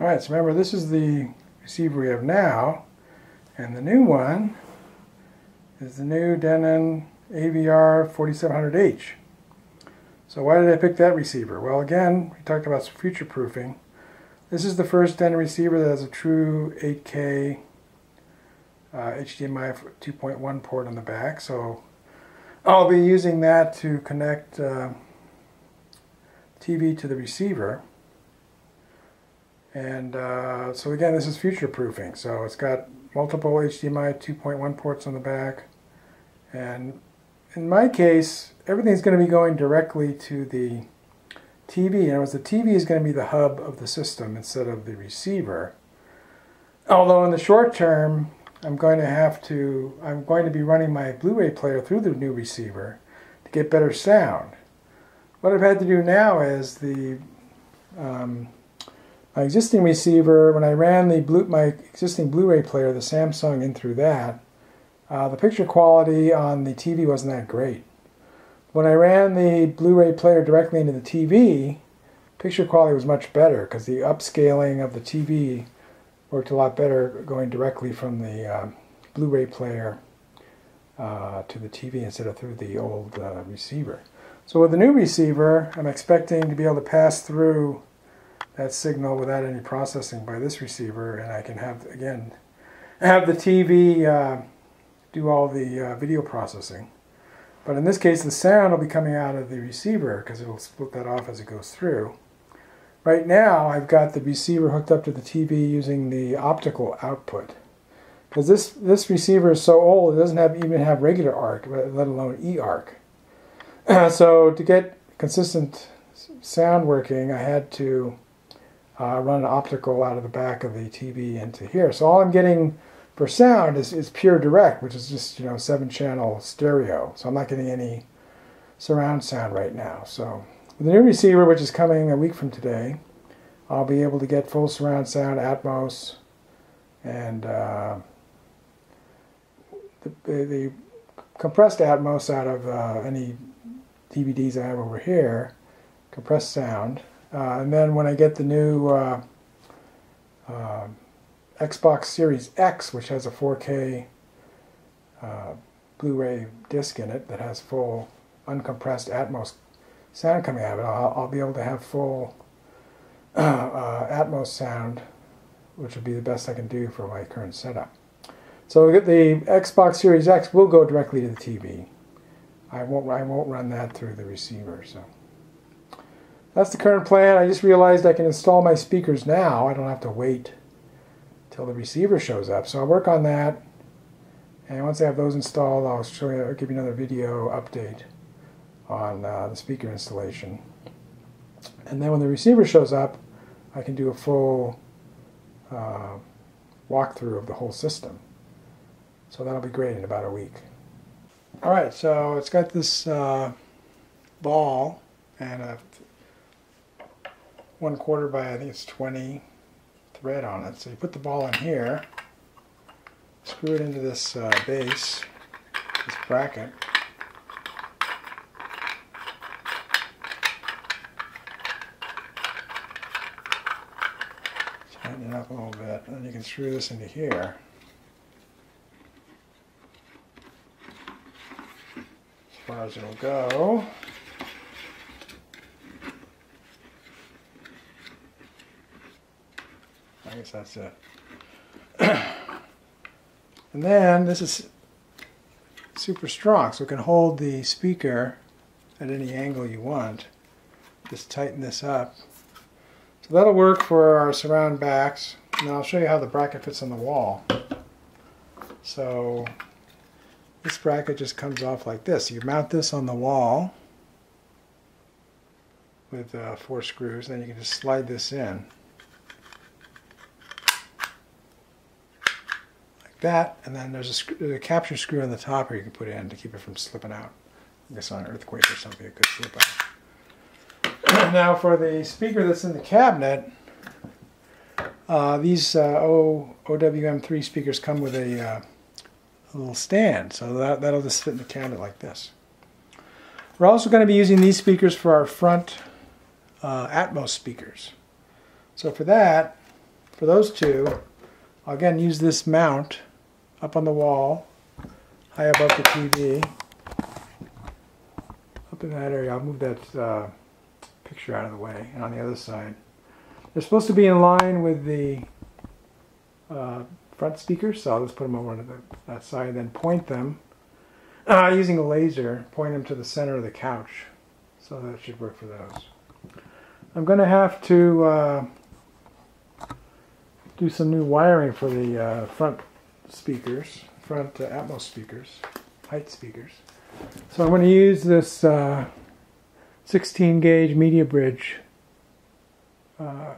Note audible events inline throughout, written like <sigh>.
Alright, so remember this is the receiver we have now, and the new one is the new Denon AVR 4700H. So why did I pick that receiver? Well again, we talked about future proofing. This is the first Denon receiver that has a true 8K uh, HDMI 2.1 port on the back, so I'll be using that to connect uh, TV to the receiver. And uh, so again, this is future proofing. So it's got multiple HDMI 2.1 ports on the back. And in my case, everything's going to be going directly to the TV. In other words, the TV is going to be the hub of the system instead of the receiver. Although in the short term, I'm going to have to, I'm going to be running my Blu-ray player through the new receiver to get better sound. What I've had to do now is the um, my existing receiver, when I ran the Blu my existing Blu-ray player, the Samsung in through that, uh, the picture quality on the TV wasn't that great. When I ran the Blu-ray player directly into the TV, picture quality was much better because the upscaling of the TV worked a lot better going directly from the uh, Blu-ray player uh, to the TV instead of through the old uh, receiver. So with the new receiver, I'm expecting to be able to pass through that signal without any processing by this receiver and I can have, again, have the TV uh, do all the uh, video processing. But in this case, the sound will be coming out of the receiver because it'll split that off as it goes through. Right now, I've got the receiver hooked up to the TV using the optical output. Because this, this receiver is so old, it doesn't have, even have regular arc, let alone e-arc. <clears throat> so to get consistent sound working, I had to uh, run an optical out of the back of the TV into here. So all I'm getting for sound is, is pure direct, which is just, you know, seven channel stereo. So I'm not getting any surround sound right now. So with the new receiver, which is coming a week from today, I'll be able to get full surround sound, Atmos, and uh, the, the, compressed Atmos out of uh, any DVDs I have over here, compressed sound. Uh, and then when I get the new uh, uh, Xbox Series X, which has a 4K uh, Blu-ray disc in it that has full uncompressed Atmos sound coming out of it, I'll, I'll be able to have full <clears throat> uh, uh, Atmos sound, which will be the best I can do for my current setup. So the Xbox Series X will go directly to the TV. I won't I won't run that through the receiver. So that's the current plan. I just realized I can install my speakers now. I don't have to wait till the receiver shows up. So I'll work on that. And once I have those installed, I'll show you, I'll give you another video update on uh, the speaker installation. And then when the receiver shows up, I can do a full uh, walkthrough of the whole system. So that'll be great in about a week. All right, so it's got this uh, ball and a one quarter by I think it's 20 thread on it. So you put the ball in here, screw it into this uh, base, this bracket. Tighten it up a little bit, and then you can screw this into here. As far as it'll go. Guess that's it. <coughs> and then this is super strong, so it can hold the speaker at any angle you want. Just tighten this up. So that'll work for our surround backs. And I'll show you how the bracket fits on the wall. So this bracket just comes off like this. You mount this on the wall with uh, four screws, then you can just slide this in. That, and then there's a, a, capture screw on the top here you can put in to keep it from slipping out. I guess on an earthquake or something it could slip out. <clears throat> now for the speaker that's in the cabinet, uh, these uh, o, OWM3 speakers come with a, uh, a, little stand, so that, that'll just fit in the cabinet like this. We're also going to be using these speakers for our front uh, Atmos speakers. So for that, for those two, I'll again use this mount up on the wall, high above the TV. Up in that area, I'll move that uh, picture out of the way, and on the other side. They're supposed to be in line with the uh, front speakers, so I'll just put them over on the, that side, then point them <clears throat> uh, using a laser, point them to the center of the couch. So that should work for those. I'm going to have to uh, do some new wiring for the uh, front speakers, front uh, Atmos speakers, height speakers. So I'm going to use this uh, 16 gauge media bridge uh,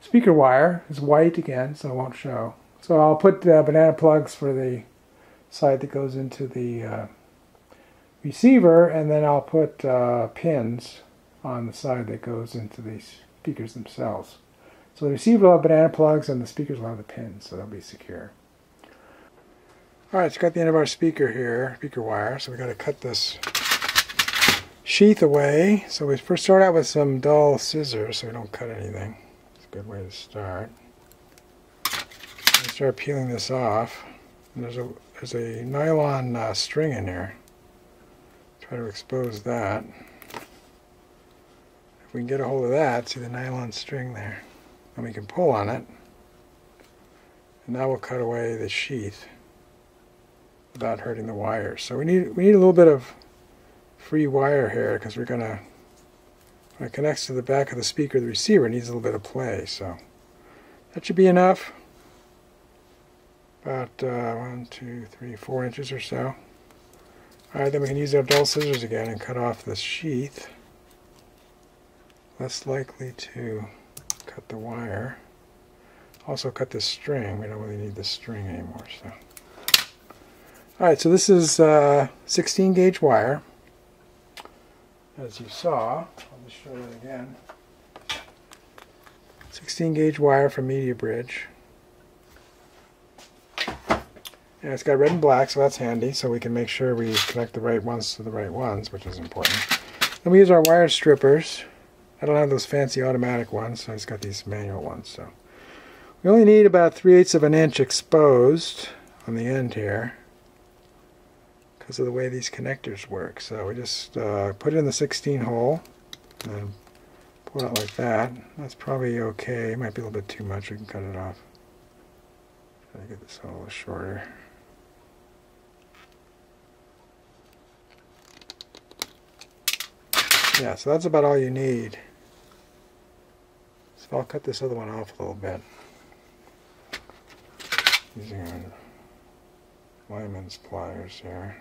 speaker wire. It's white again, so it won't show. So I'll put banana plugs for the side that goes into the uh, receiver, and then I'll put uh, pins on the side that goes into the speakers themselves. So the receiver will have banana plugs, and the speakers will have the pins, so they'll be secure. Alright, it's got the end of our speaker here, speaker wire, so we got to cut this sheath away. So we first start out with some dull scissors so we don't cut anything. It's a good way to start. Start peeling this off. And there's a there's a nylon uh, string in here. Try to expose that. If we can get a hold of that, see the nylon string there, and we can pull on it. And that will cut away the sheath without hurting the wires. So we need we need a little bit of free wire here because we're gonna when it connects to the back of the speaker the receiver needs a little bit of play so that should be enough about uh, one two three four inches or so alright then we can use our dull scissors again and cut off the sheath less likely to cut the wire also cut the string we don't really need the string anymore so alright so this is uh, 16 gauge wire as you saw, I'll just show it again. 16 gauge wire from Media Bridge. And it's got red and black, so that's handy, so we can make sure we connect the right ones to the right ones, which is important. Then we use our wire strippers. I don't have those fancy automatic ones, so I just got these manual ones. So we only need about 3 eighths of an inch exposed on the end here because of the way these connectors work. So we just uh, put it in the 16 hole and pull it out like that. That's probably okay. It might be a little bit too much. We can cut it off. Try to get this a little shorter. Yeah, so that's about all you need. So I'll cut this other one off a little bit. Using lineman's pliers here.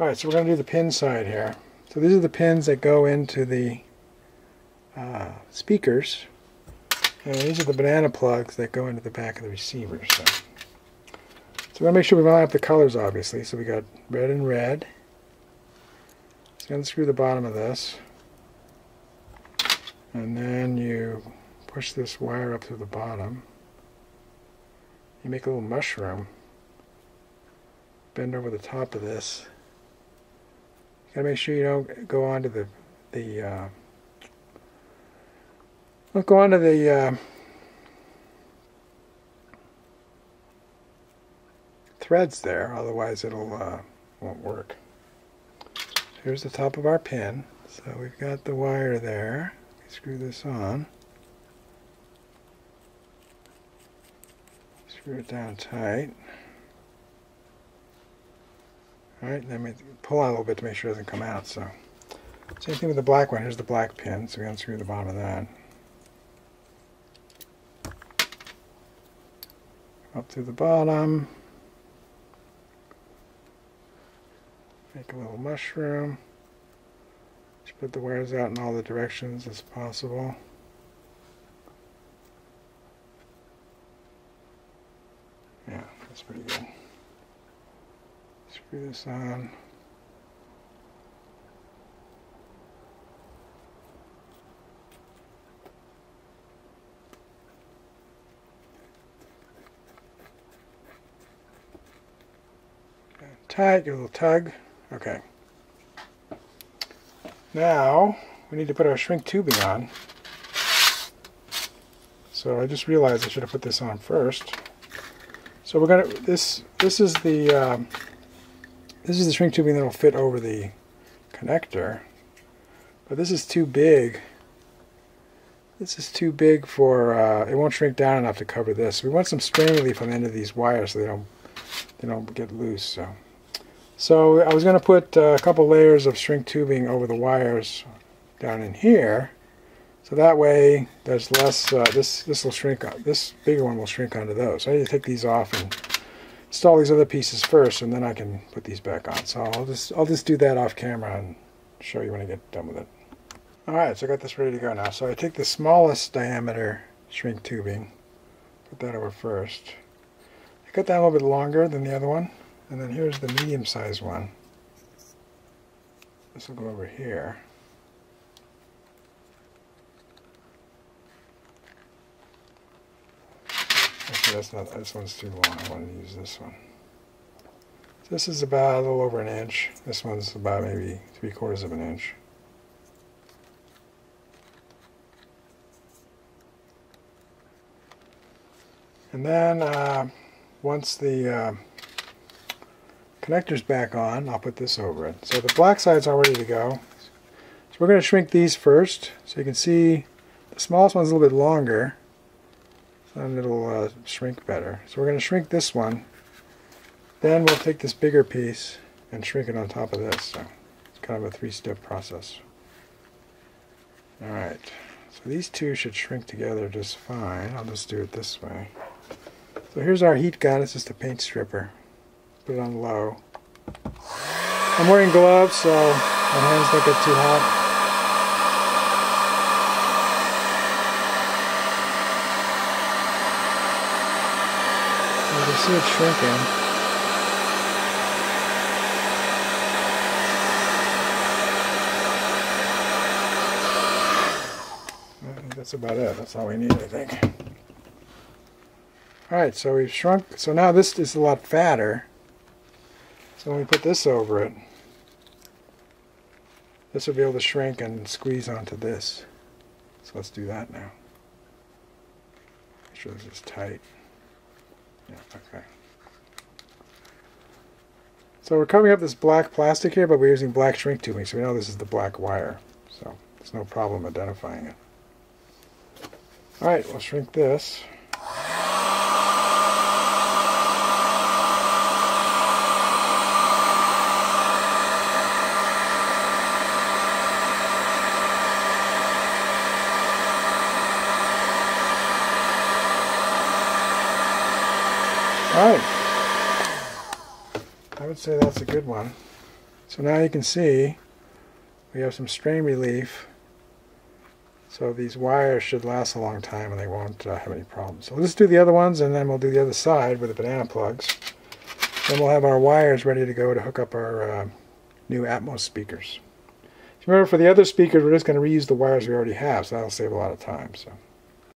Alright, so we're going to do the pin side here. So these are the pins that go into the uh, speakers. And these are the banana plugs that go into the back of the receiver. So, so going to make sure we line up the colors, obviously. So we got red and red. So unscrew the bottom of this. And then you push this wire up to the bottom. You make a little mushroom. Bend over the top of this You Gotta make sure you don't go onto the the uh, don't go onto the uh, threads there, otherwise it'll uh, won't work. Here's the top of our pin. So we've got the wire there. Screw this on. Screw it down tight. Alright, then we pull out a little bit to make sure it doesn't come out. So, Same thing with the black one. Here's the black pin, so we unscrew the bottom of that. Up to the bottom. Make a little mushroom. Spread the wires out in all the directions as possible. Yeah, that's pretty good. Screw this on. Tight, give a little tug. Okay. Now, we need to put our shrink tubing on. So I just realized I should have put this on first. So we're gonna this this is the um, this is the shrink tubing that will fit over the connector, but this is too big. This is too big for uh, it won't shrink down enough to cover this. We want some strain relief on the end of these wires so they don't they don't get loose. So so I was going to put a couple layers of shrink tubing over the wires down in here. So that way there's less, uh, this this will shrink, up. this bigger one will shrink onto those. So I need to take these off and install these other pieces first and then I can put these back on. So I'll just, I'll just do that off camera and show you when I get done with it. Alright, so I got this ready to go now. So I take the smallest diameter shrink tubing, put that over first. I cut that a little bit longer than the other one. And then here's the medium-sized one. This will go over here. Actually, that's not. This one's too long. I want to use this one. This is about a little over an inch. This one's about maybe three quarters of an inch. And then uh, once the uh, connector's back on, I'll put this over it. So the black side's all ready to go. So we're going to shrink these first. So you can see the smallest one's a little bit longer. And it'll uh, shrink better. So we're going to shrink this one. Then we'll take this bigger piece and shrink it on top of this. So it's kind of a three-step process. Alright, so these two should shrink together just fine. I'll just do it this way. So here's our heat gun. It's just a paint stripper put it on low. I'm wearing gloves so my hands don't get too hot. You can see it shrinking. That's about it. That's all we need, I think. Alright, so we've shrunk. So now this is a lot fatter. So when we put this over it, this will be able to shrink and squeeze onto this. So let's do that now. Make sure this is tight. Yeah, okay. So we're covering up this black plastic here, but we're using black shrink tubing, so we know this is the black wire. So there's no problem identifying it. Alright, we'll shrink this. Alright. I would say that's a good one. So now you can see we have some strain relief. So these wires should last a long time and they won't uh, have any problems. So let's do the other ones and then we'll do the other side with the banana plugs. Then we'll have our wires ready to go to hook up our uh, new Atmos speakers. Remember for the other speakers we're just going to reuse the wires we already have so that'll save a lot of time. So.